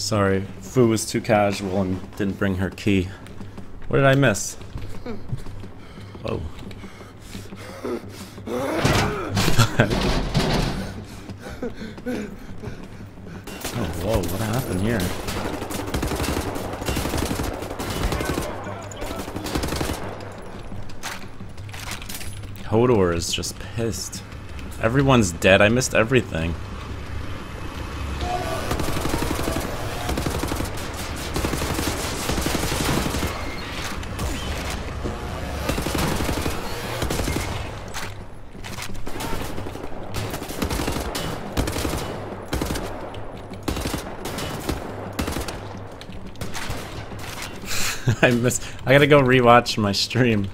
Sorry, Fu was too casual and didn't bring her key. What did I miss? Oh. oh, whoa, what happened here? Hodor is just pissed. Everyone's dead. I missed everything. I miss. I gotta go rewatch my stream.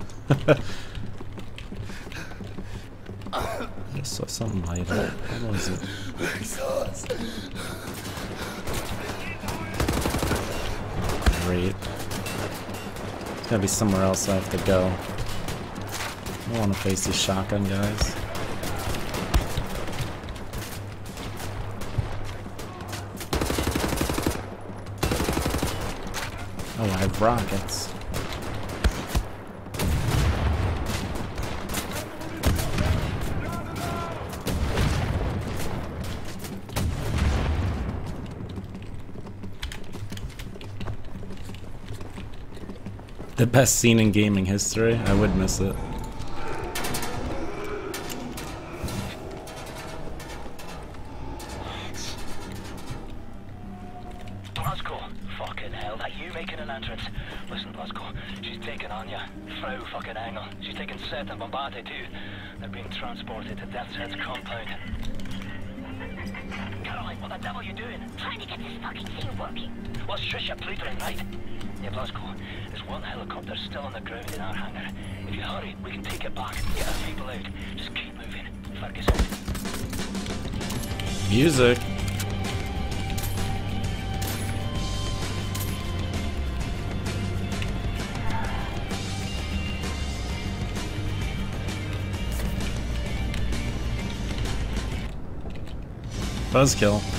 I saw something light up. What was it? Great. There's gotta be somewhere else I have to go. I don't want to face these shotgun guys. Rockets. The best scene in gaming history? I would miss it. Transported to Deathshead's compound. Caroline, what the devil are you doing? Trying to get this fucking thing working. What's Trisha Plutoring, right? Yeah, Blazko, there's one helicopter still on the ground in our hangar. If you hurry, we can take it back and get our people out. Just keep moving. Ferguson. Music. Buzzkill.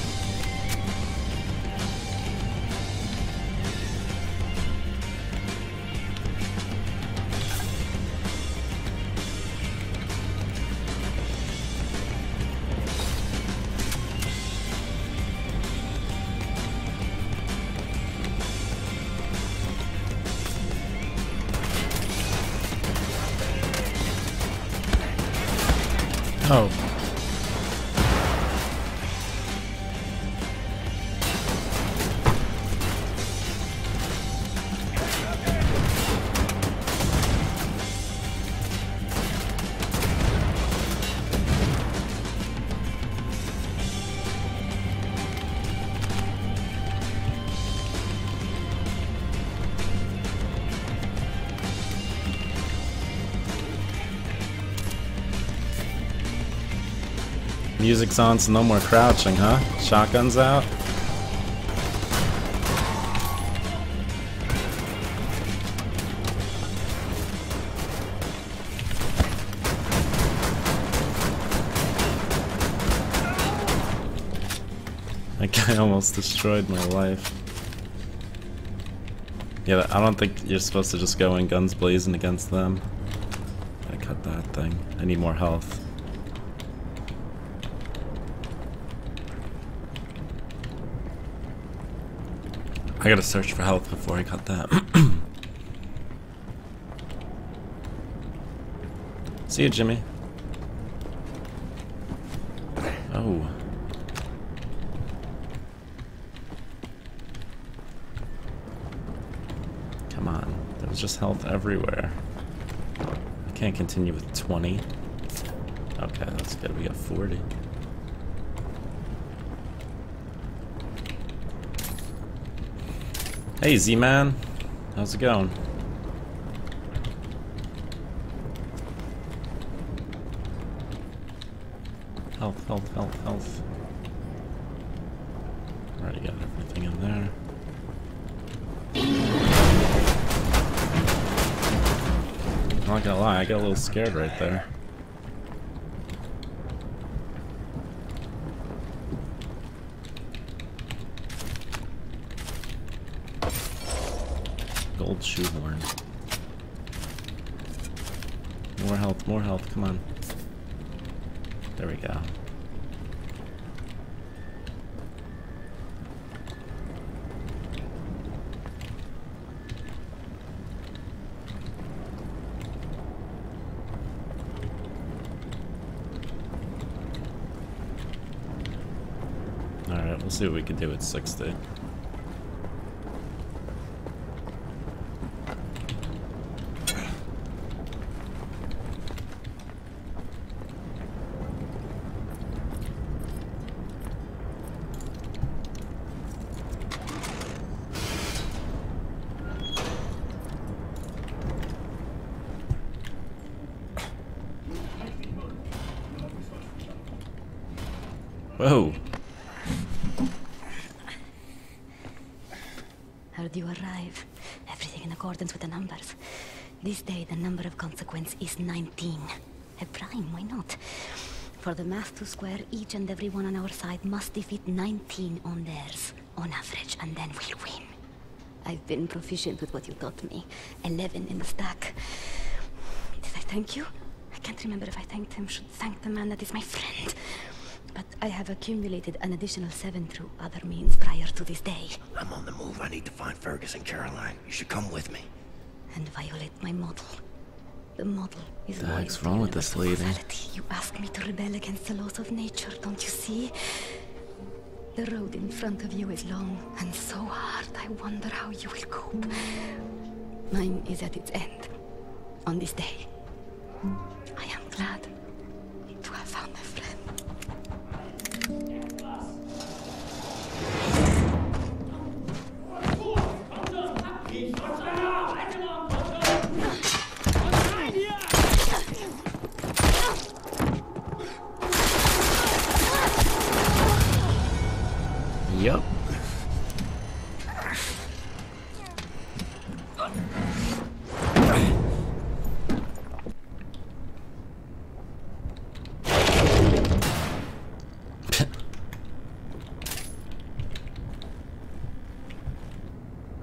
On, so no more crouching, huh? Shotgun's out. That guy almost destroyed my life. Yeah, I don't think you're supposed to just go in guns blazing against them. I cut that thing. I need more health. I gotta search for health before I cut that. See you, Jimmy. Oh. Come on. There was just health everywhere. I can't continue with 20. Okay, that's good. We got 40. Hey, Z-Man. How's it going? Health, health, health, health. Already got everything in there. I'm not gonna lie, I got a little scared right there. Gold shoehorn. More health, more health, come on. There we go. Alright, we'll see what we can do at 60. Whoa. How do you arrive? Everything in accordance with the numbers. This day, the number of consequence is 19. Eh, A prime, why not? For the math to square, each and every one on our side must defeat 19 on theirs, on average, and then we'll win. I've been proficient with what you taught me. 11 in the stack. Did I thank you? I can't remember if I thanked him. Should thank the man that is my friend. But I have accumulated an additional seven through other means prior to this day. I'm on the move. I need to find Fergus and Caroline. You should come with me. and violate my model. The model is The heck's loyalty wrong with never this lady? You ask me to rebel against the laws of nature, don't you see? The road in front of you is long and so hard. I wonder how you will cope. Mine is at its end. On this day. I am glad to have found a Yup.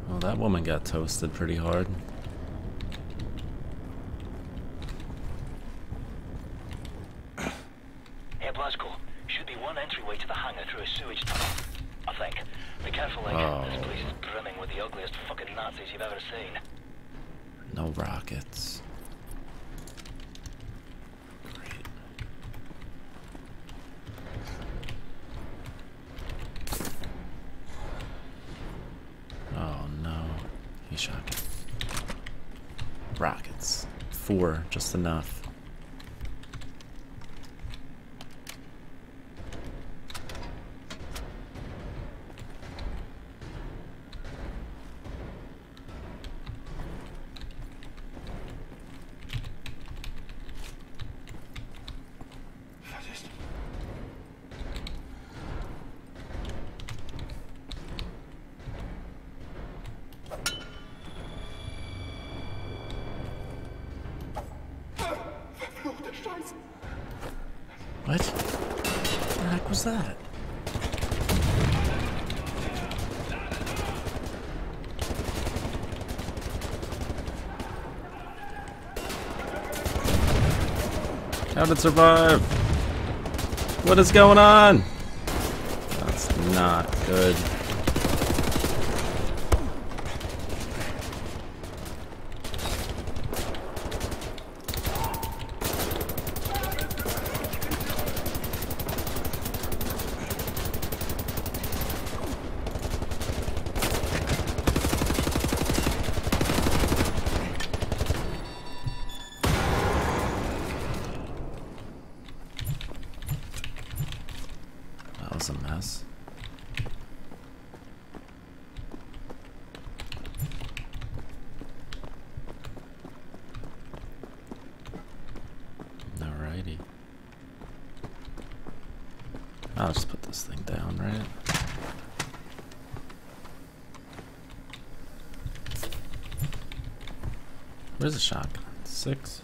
well, that woman got toasted pretty hard. Hey, Blazko. Should be one entryway to the hangar through a sewage tunnel. I think. Be careful, like, Oh. this place is brimming with the ugliest fucking Nazis you've ever seen. No rockets. Great. Oh no. He's shocking. Rockets. Four, just enough. What? What the heck was that? How did it survive? What is going on? That's not good. That was a mess. Alrighty. I'll just put this thing down, right? Where's the shotgun? Six?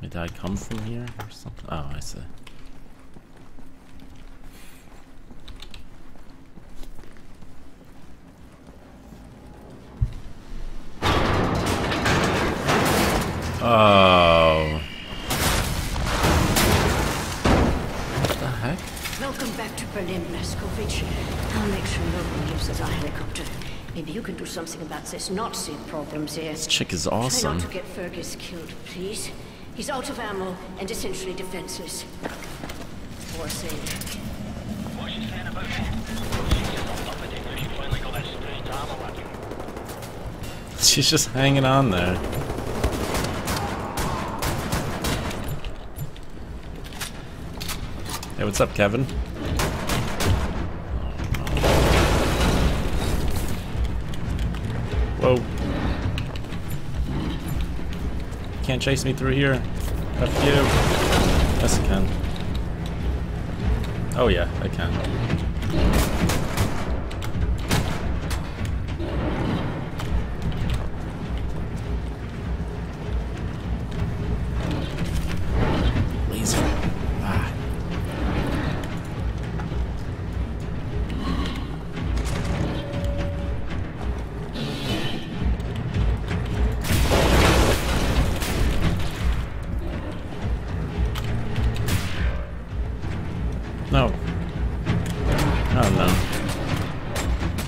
Did I come from here or something? Oh, I see. Something about this Nazi problems here. This chick is awesome. Try awesome. not to get Fergus killed, please. He's out of ammo and essentially defenseless. Poor thing. What's she saying about it? She's just on top of it now. She finally got that strange armor weapon. She's just hanging on there. Hey, what's up, Kevin? Can't chase me through here. F you. Yes, I can. Oh, yeah, I can. Oh no.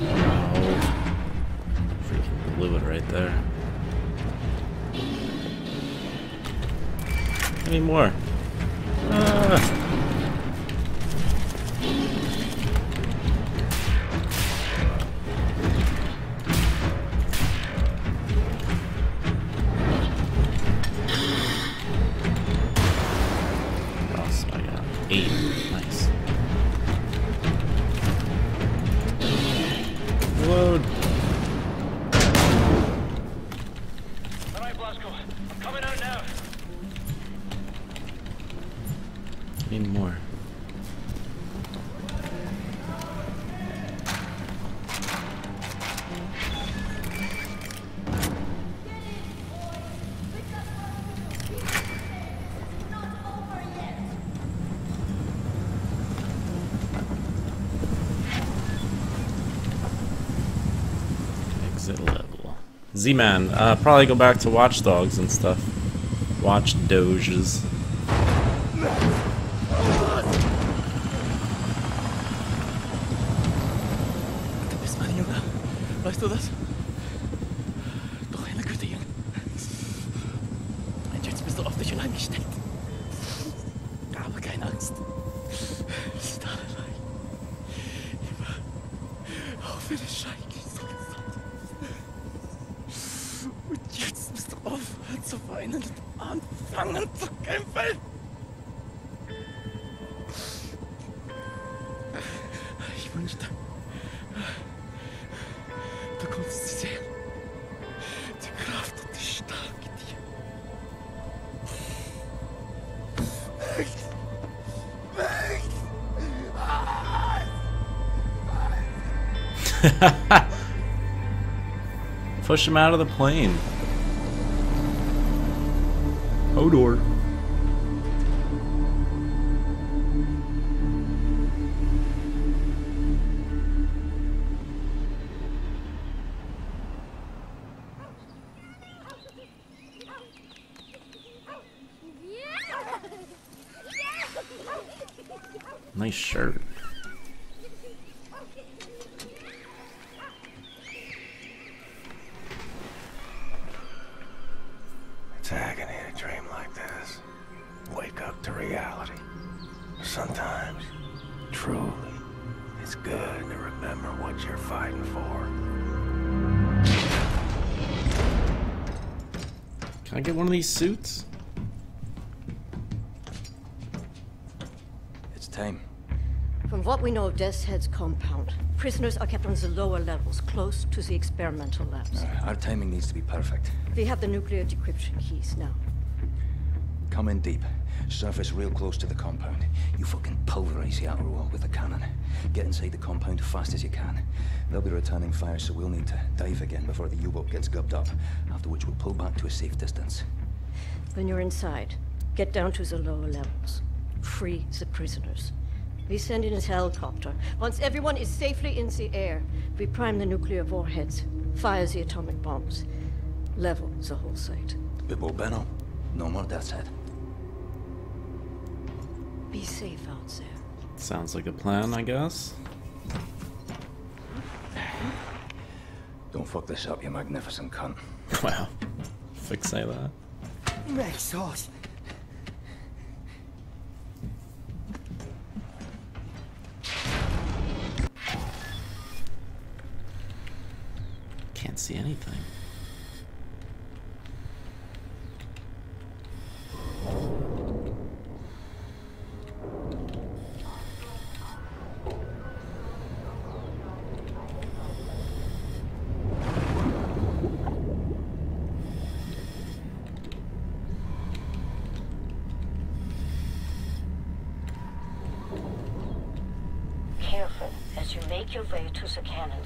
Oh. Freaking blew it right there. Need more. Ah. Z-Man, uh, probably go back to Watch Dogs and stuff. Watch Doges. Push him out of the plane. Hodor. Nice shirt. These suits? It's time. From what we know of Deathshead's compound, prisoners are kept on the lower levels, close to the experimental labs. Our timing needs to be perfect. We have the nuclear decryption keys now. Come in deep. Surface real close to the compound. You fucking pulverize the outer wall with the cannon. Get inside the compound fast as you can. They'll be returning fire, so we'll need to dive again before the U-boat gets gubbed up. After which we'll pull back to a safe distance. When you're inside, get down to the lower levels. Free the prisoners. We send in a helicopter. Once everyone is safely in the air, we prime the nuclear warheads, fire the atomic bombs, level the whole site. Be bueno. No more death head. Be safe out there. Sounds like a plan, I guess. Don't fuck this up, you magnificent cunt. wow. Fix that. Makes sense. Can't see anything.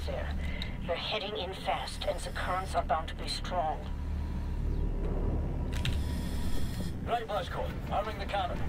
there. We're heading in fast, and the currents are bound to be strong. Right, Buzzcore. Arming the cannon.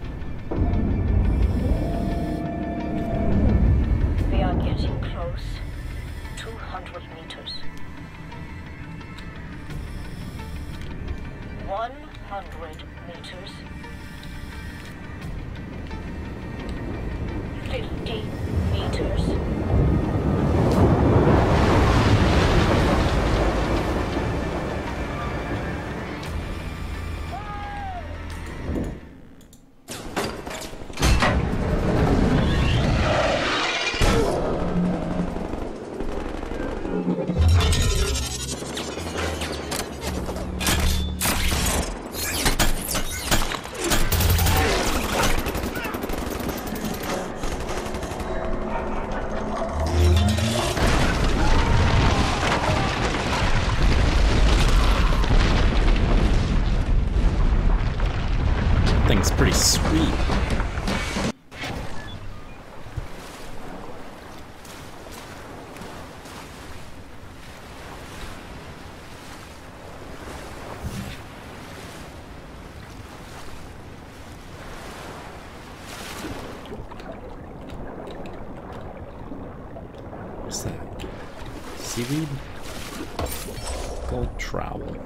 read. Gold trowel.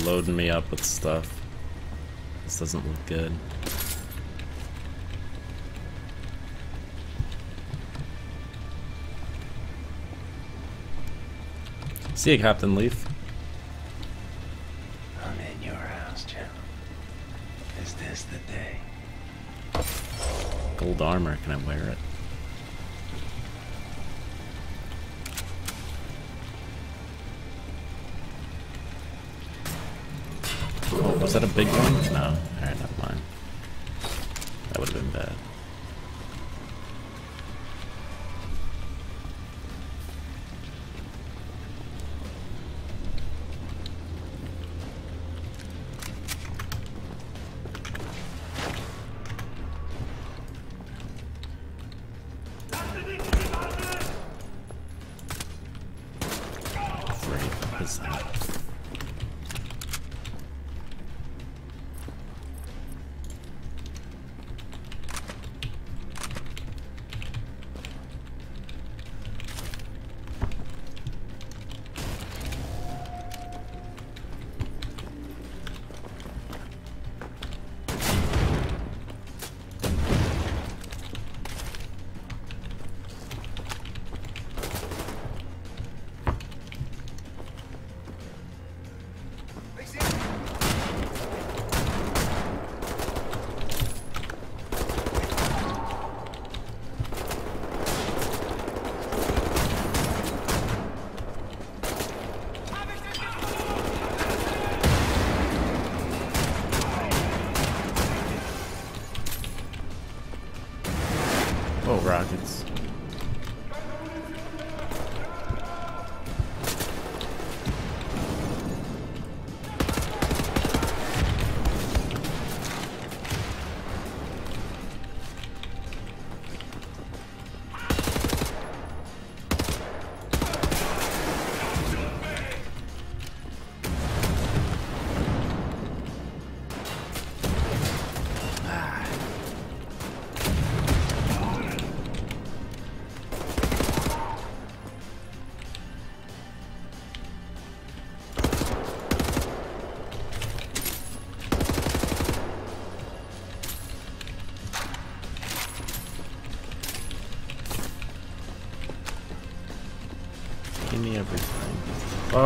loading me up with stuff. This doesn't look good. See you, Captain Leaf.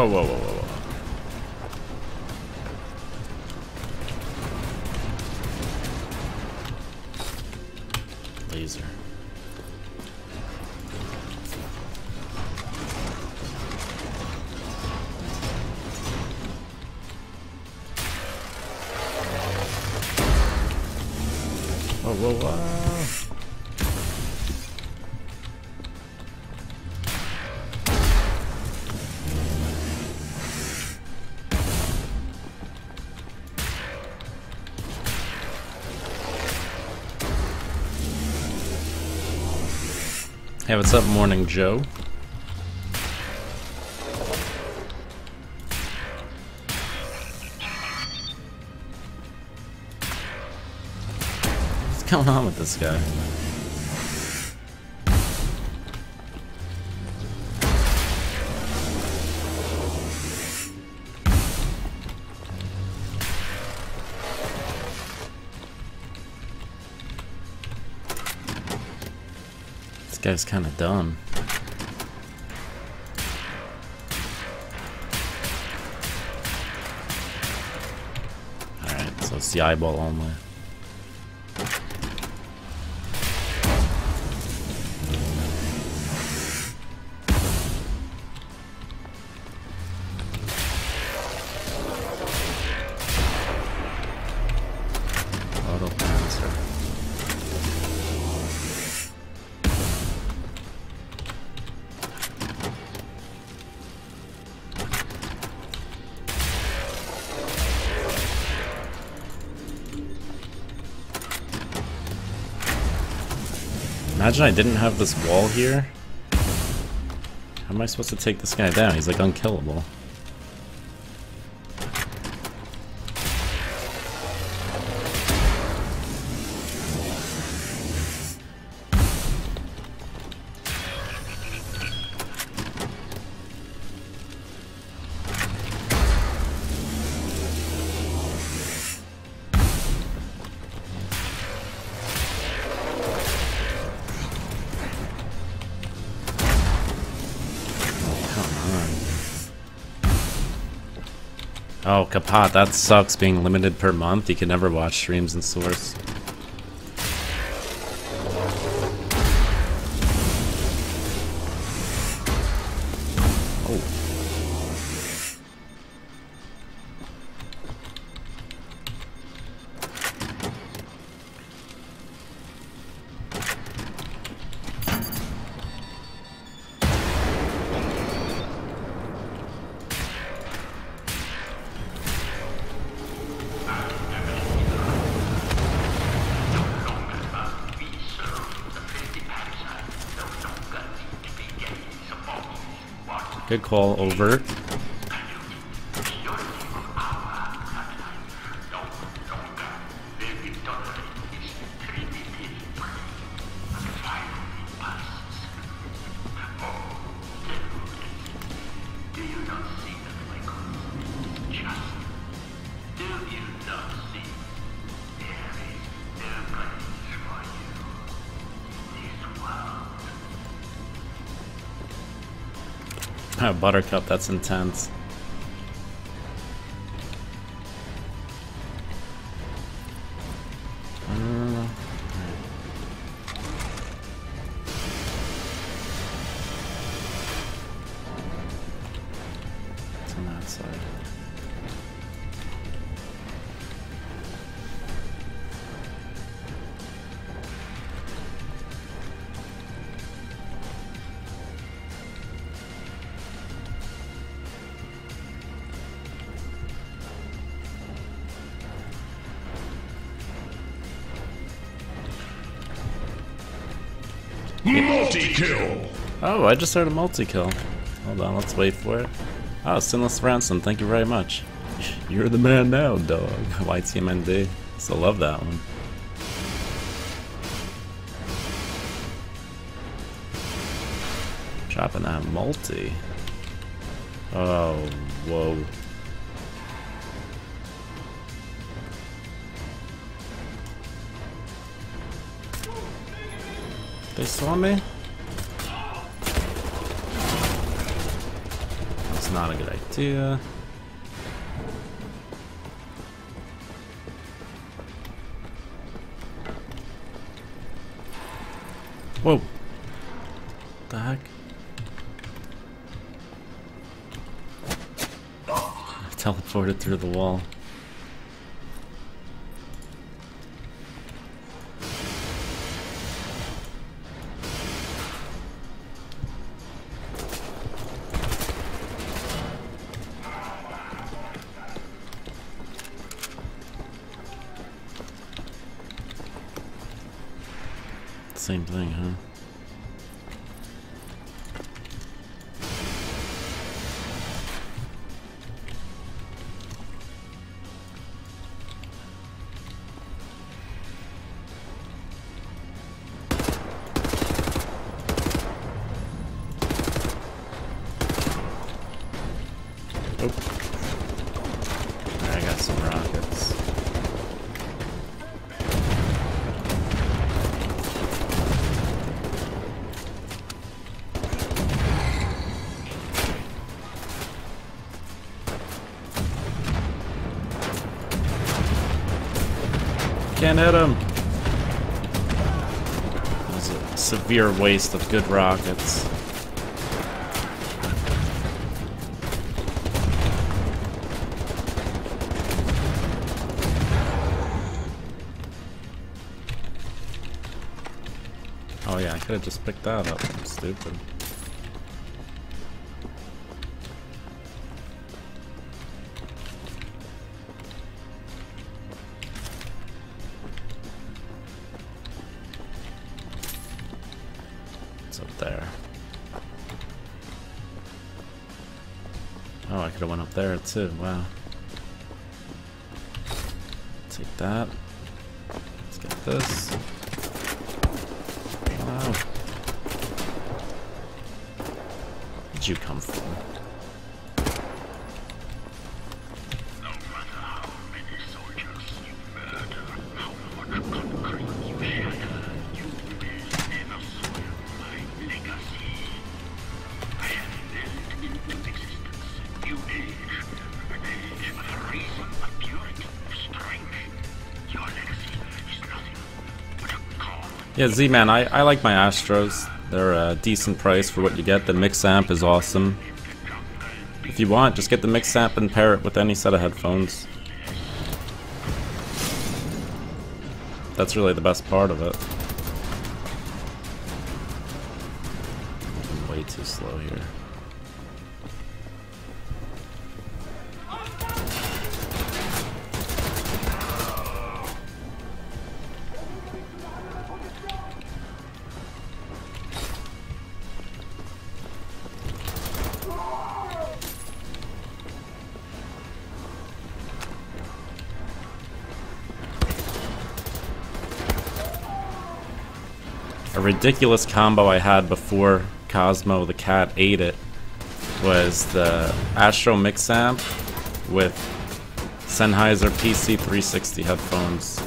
Whoa, whoa, whoa, whoa. Laser. Whoa, whoa, whoa. Hey, what's up, Morning Joe? What's going on with this guy? Guy's kind of dumb. Alright, so it's the eyeball only. Imagine I didn't have this wall here. How am I supposed to take this guy down? He's like unkillable. Oh, Kapat, that sucks being limited per month. You can never watch streams in Source. Call, overt. Buttercup, that's intense. Multi-kill! Oh, I just heard a multi-kill. Hold on, let's wait for it. Oh, Sinless Ransom, thank you very much. You're the man now, dog. YTMND. Still love that one. Dropping that multi. Oh, whoa. They saw me? That's not a good idea. Whoa. What The heck? I teleported through the wall. Can't hit him. That was a severe waste of good rockets. Oh yeah, I could have just picked that up. I'm stupid. Too. Wow. Take that. Let's get this. Wow. Where'd you come from? Yeah, Z-Man, I, I like my Astros. They're a decent price for what you get. The mix amp is awesome. If you want, just get the mix amp and pair it with any set of headphones. That's really the best part of it. Ridiculous combo I had before Cosmo the cat ate it was the Astro Mix Amp with Sennheiser PC360 headphones.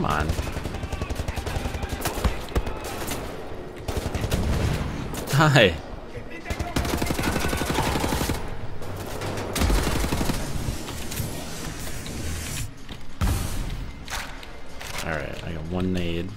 Come on. Hi. Alright, I got one nade.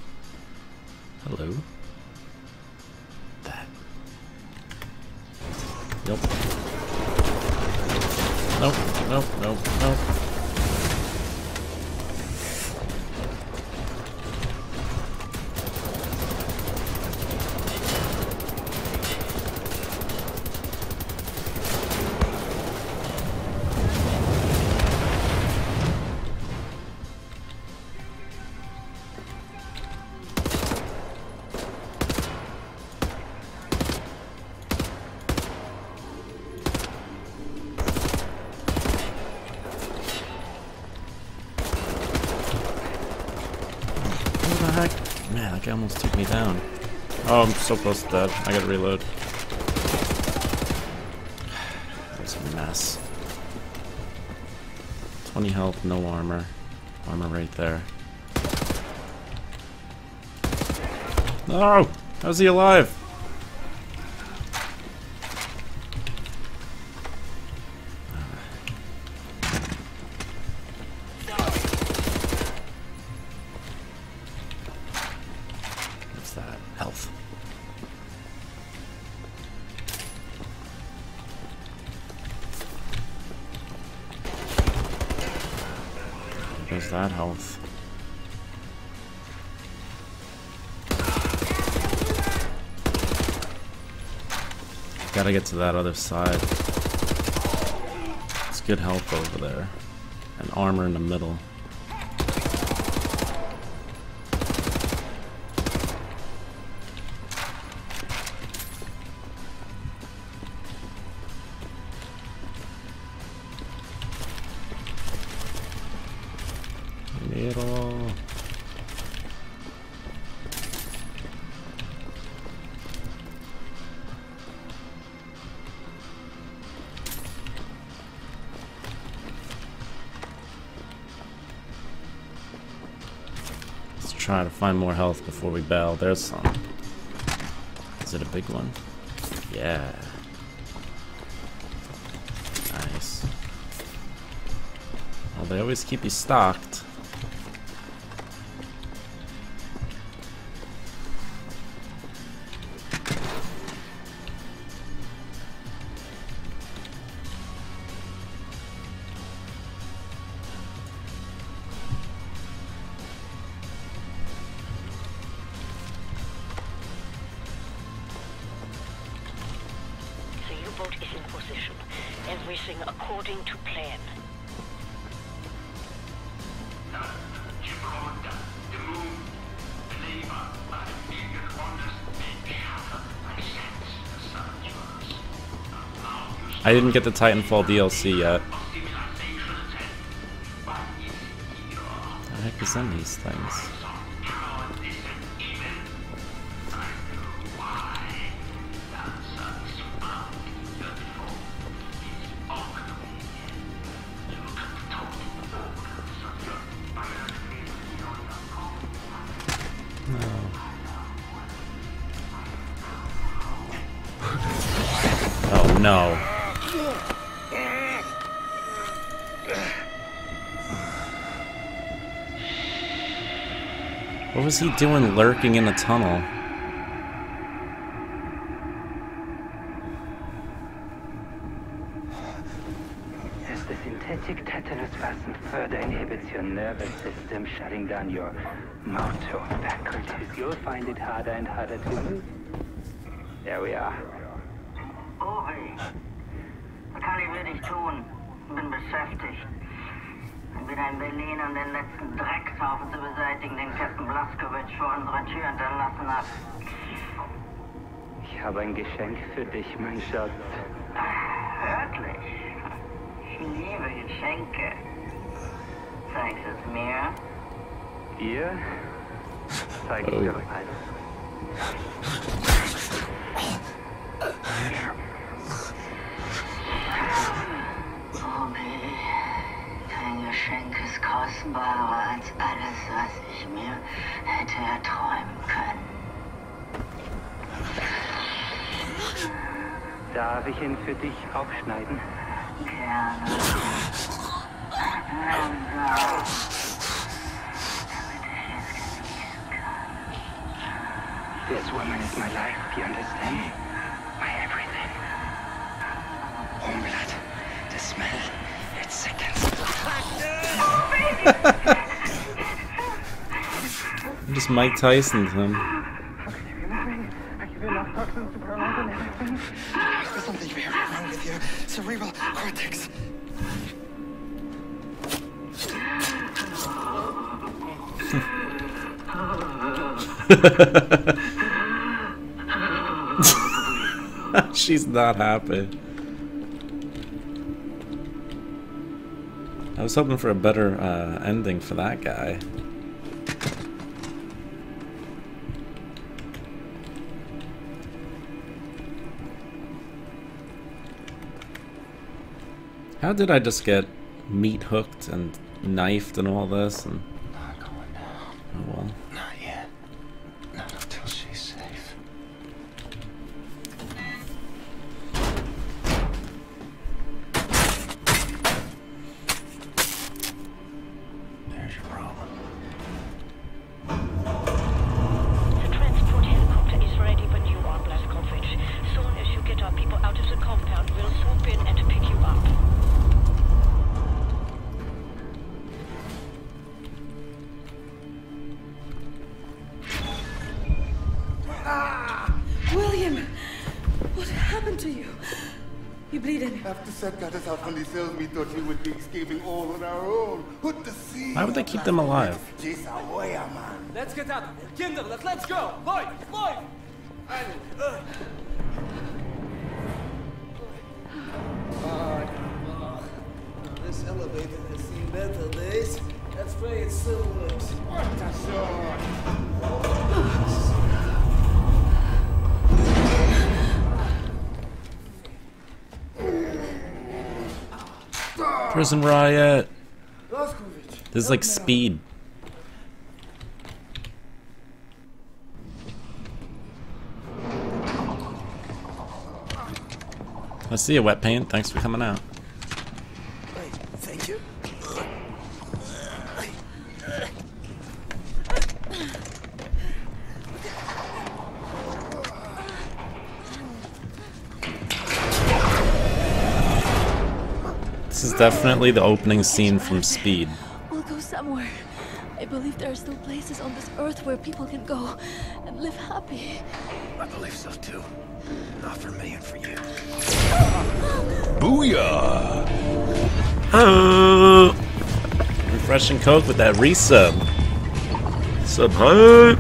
So close to dead. I gotta reload. A mess. 20 health, no armor. Armor right there. No! How's he alive? Gotta get to that other side. It's good health over there. And armor in the middle. Find more health before we bail. There's some. Is it a big one? Yeah. Nice. Well, they always keep you stocked. I didn't get the Titanfall DLC yet. what the heck is in these things? Oh, Cowardice What was he doing lurking in the tunnel? As the synthetic tetanus further inhibits your nervous system, shutting down your motor faculties, you'll find it harder and harder to move. Vor unserer Tür hinterlassen hat. Ich habe ein Geschenk für dich, mein Schatz. Wirklich? Ich liebe Geschenke. Zeigst es mir? Dir zeige ich doch alles. Ist kostbarer als alles, was ich mir hätte erträumen können. Darf ich ihn für dich aufschneiden? Gerne. Langsam. This woman is my life, you understand? Just Mike Tyson him. I give you enough toxins to paralyze and everything. There's something very wrong with your cerebral cortex. She's not happy. I was hoping for a better uh, ending for that guy. How did I just get meat hooked and knifed and all this? And Prison riot. This is like speed. I see you, wet paint. Thanks for coming out. Thank you. This is definitely the opening scene from Speed. We'll go somewhere. I believe there are still places on this earth where people can go and live happy. I believe so too. Not for me and for you. Booyah! Uh, oh. Refreshing Coke with that resub. Sub hype.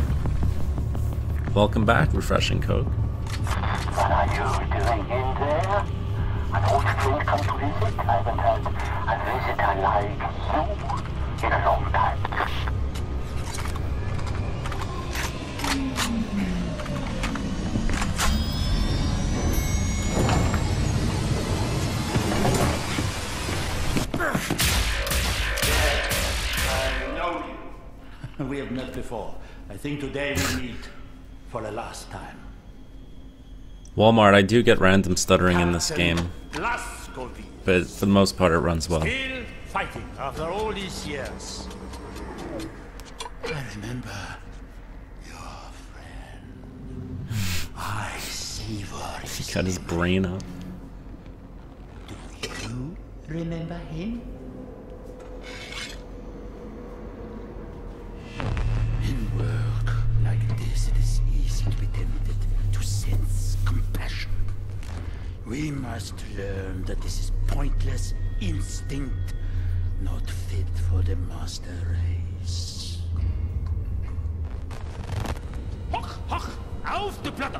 Welcome back, Refreshing Coke. What are you doing in there? An old friend come to visit? I haven't had visitor like you in a long time. I know you. We have met before. I think today we meet for the last time. Walmart, I do get random stuttering in this game, but for the most part it runs well. Still fighting after all these years. I remember your friend. I savor He cut his brain up. Do you remember him? In work like this, it is easy to be tempted to sense compassion. We must learn that this is pointless instinct, not fit for the master race. Hoch, hoch, auf die Platte!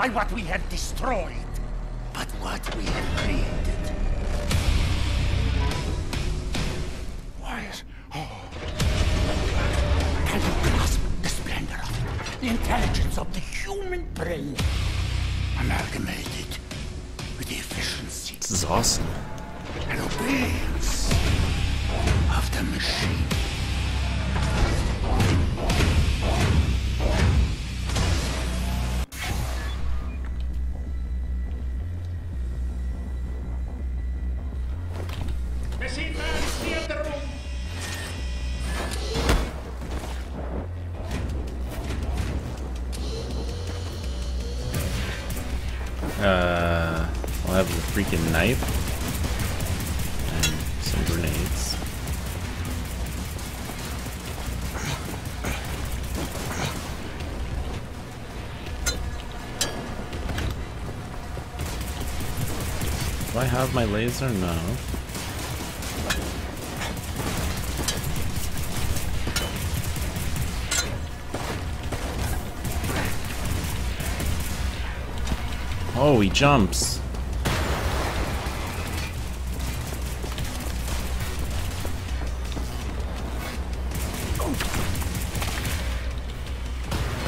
by what we have destroyed. have my laser? No. Oh, he jumps.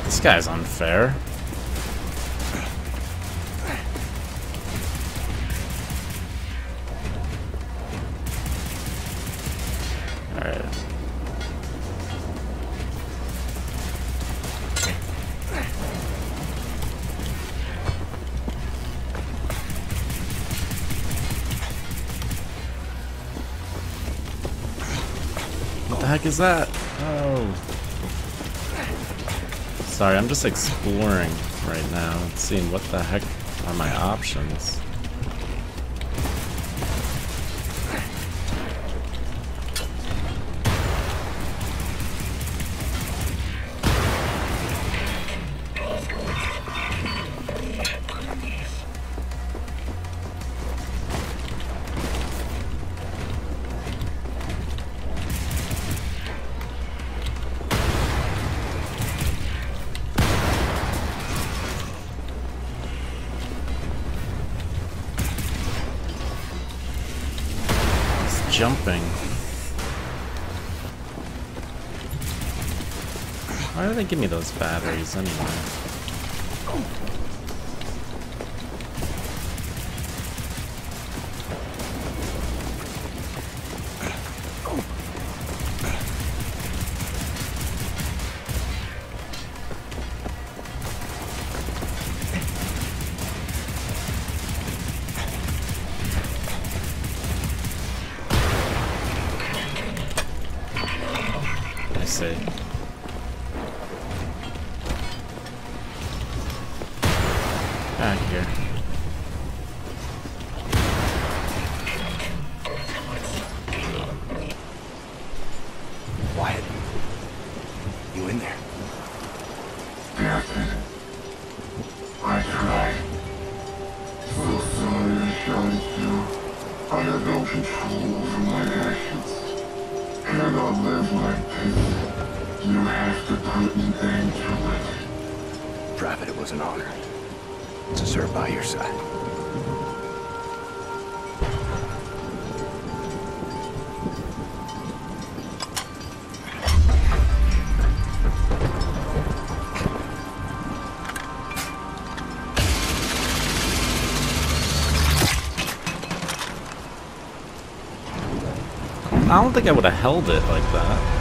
This guy's unfair. is that? Oh. Sorry, I'm just exploring right now and seeing what the heck are my options. give me those batteries anyway. I see. I don't think I would have held it like that.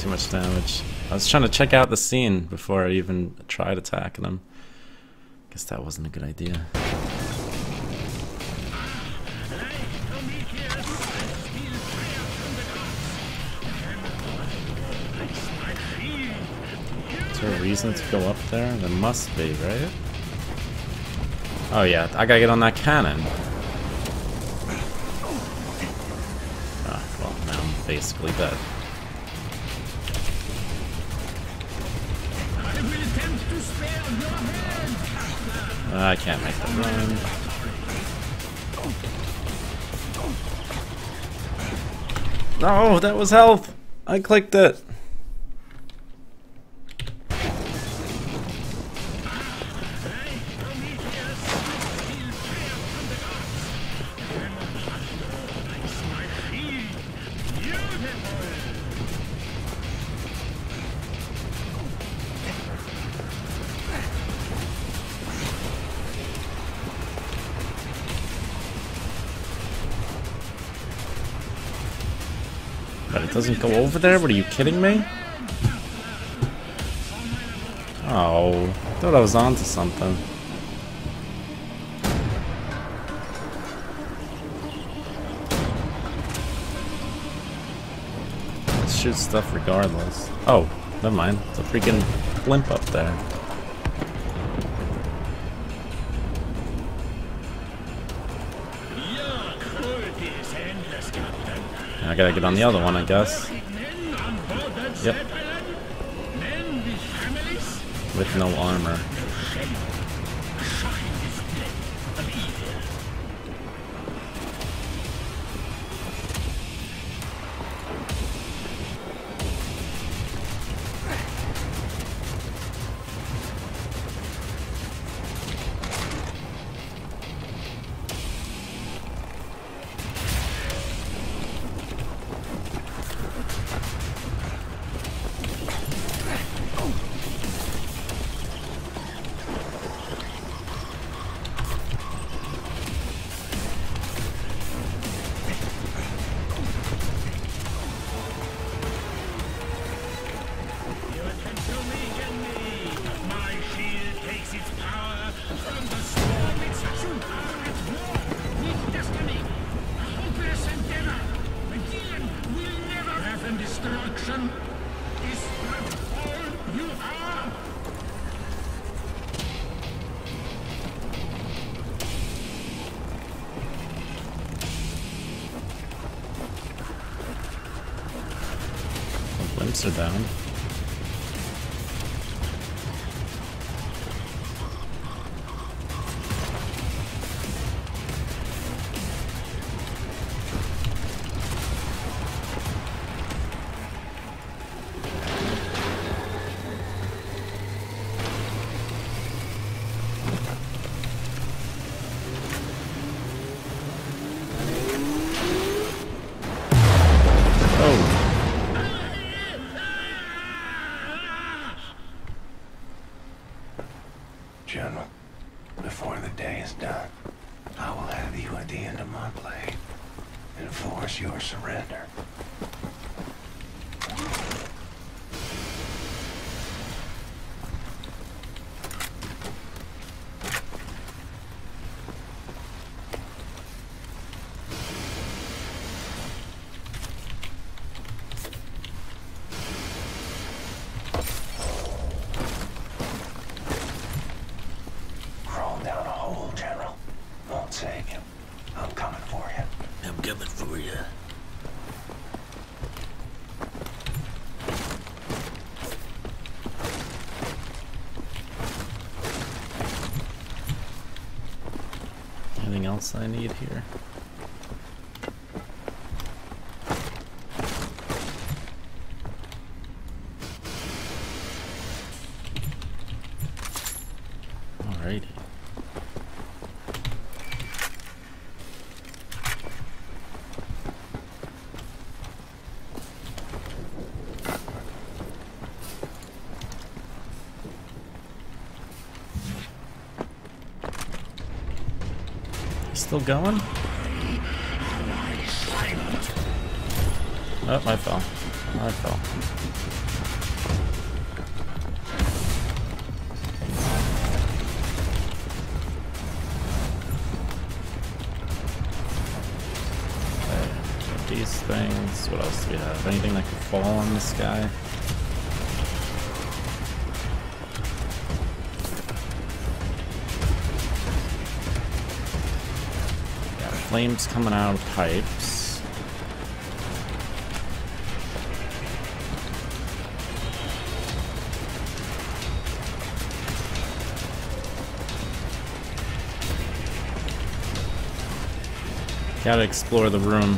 Too much damage. I was trying to check out the scene before I even tried attacking him. Guess that wasn't a good idea. Is there a reason to go up there? There must be, right? Oh yeah, I gotta get on that cannon. Ah, well, now I'm basically dead. I can't make the run. No, that was health. I clicked it. Doesn't go over there? What are you kidding me? Oh, thought I was onto something. Let's shoot stuff regardless. Oh, never mind. It's a freaking blimp up there. Gotta get on the other one, I guess. Yep. With no armor. Are down. I need here? Still going? Oh, I fell. I fell. Okay, These things. What else do we have? Anything that could fall on this guy? Flames coming out of pipes. Gotta explore the room.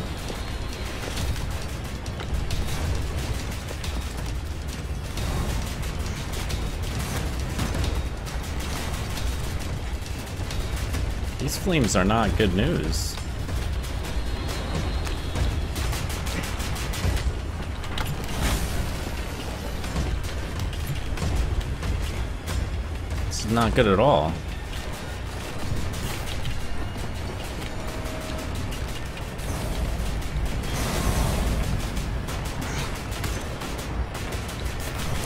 These flames are not good news. Not good at all.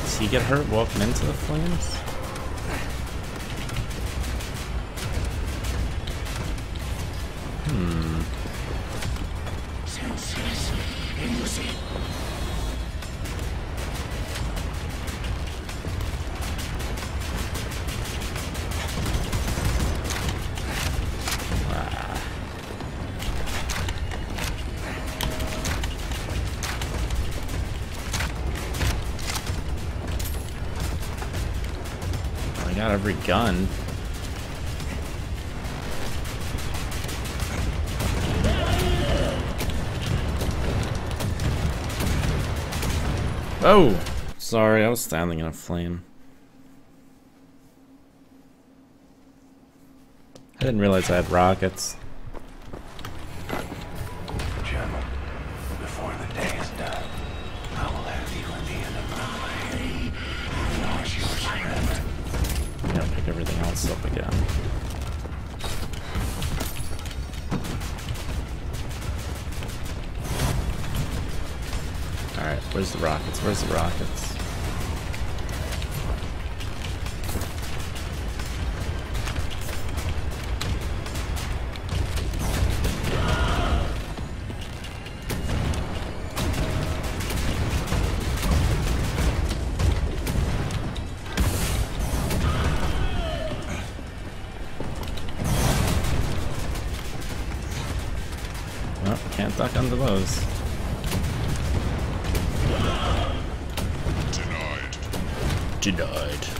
Does he get hurt walking into the flames? Gun. Oh! Sorry, I was standing in a flame. I didn't realize I had rockets. Well, can't under those. Denied. Yep,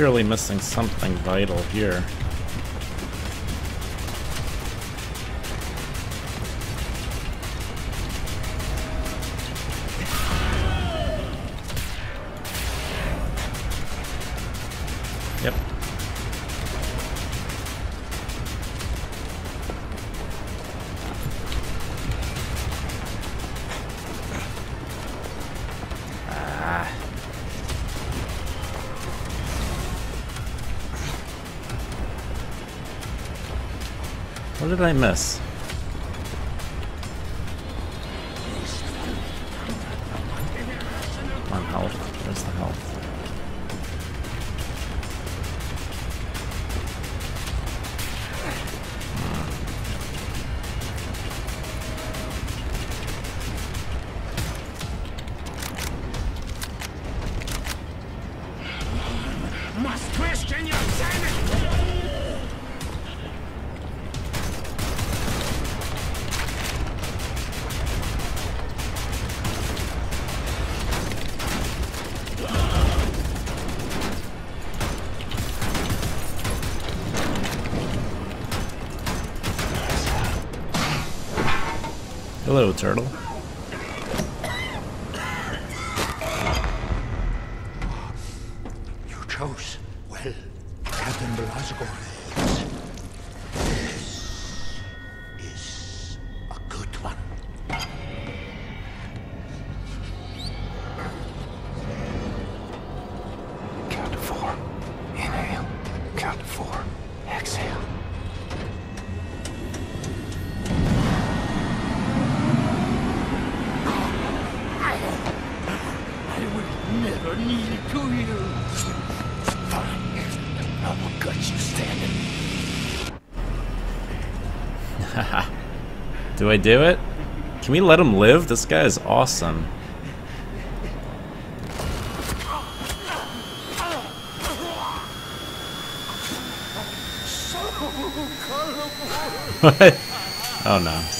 Clearly missing something vital here. Did I miss? Turtle. do I do it? Can we let him live? This guy is awesome. What? Oh no.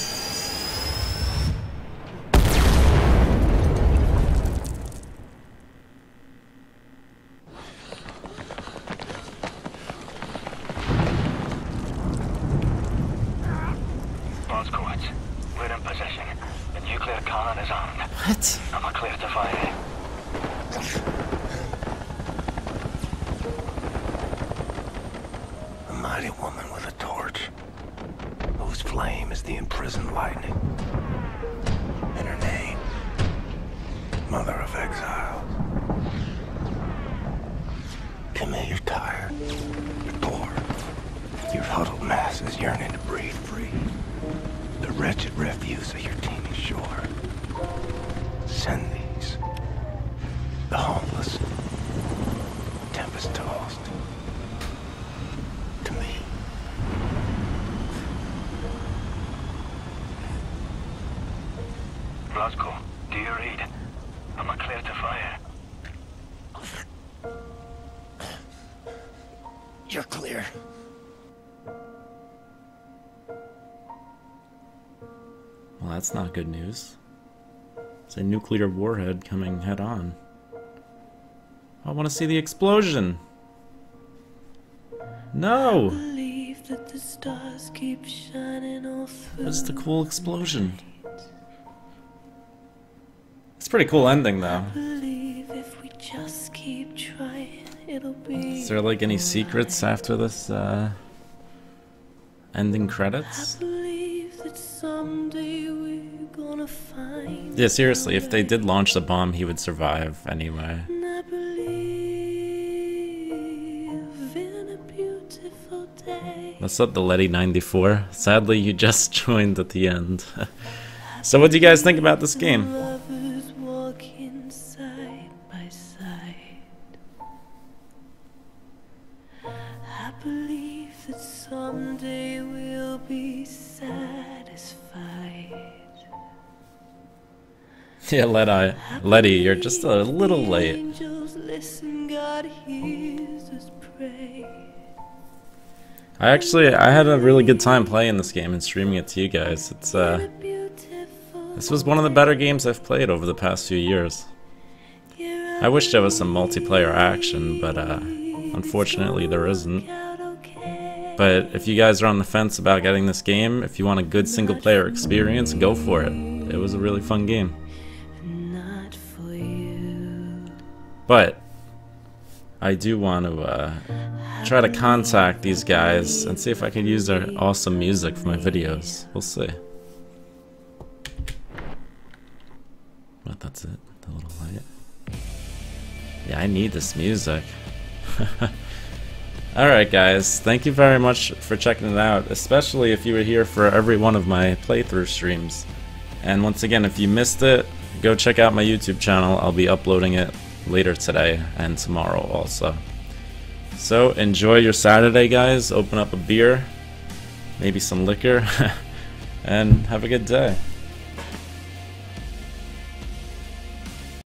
Nuclear warhead coming head on. I want to see the explosion. No! Believe that the stars keep shining all through. What's the cool explosion? It's a pretty cool ending, though. Believe if we just keep trying, it'll be. Is there like any secrets after this uh, ending credits? Yeah, seriously, if they did launch the bomb, he would survive anyway. And I believe in a beautiful day. What's up, the Letty94? Sadly, you just joined at the end. so, what do you guys think about this game? Yeah, Letty, Letty, you're just a little late. Angels listen, God hears us pray. I actually, I had a really good time playing this game and streaming it to you guys. It's uh, this was one of the better games I've played over the past few years. I wish there was some multiplayer action, but uh, Unfortunately, there isn't. But if you guys are on the fence about getting this game, if you want a good single player experience, go for it. It was a really fun game. But I do want to uh, try to contact these guys and see if I can use their awesome music for my videos. We'll see. But that's it. The little light. Yeah, I need this music. Alright guys, thank you very much for checking it out, especially if you were here for every one of my playthrough streams. And once again, if you missed it, go check out my YouTube channel. I'll be uploading it later today and tomorrow also. So enjoy your Saturday guys, open up a beer, maybe some liquor, and have a good day.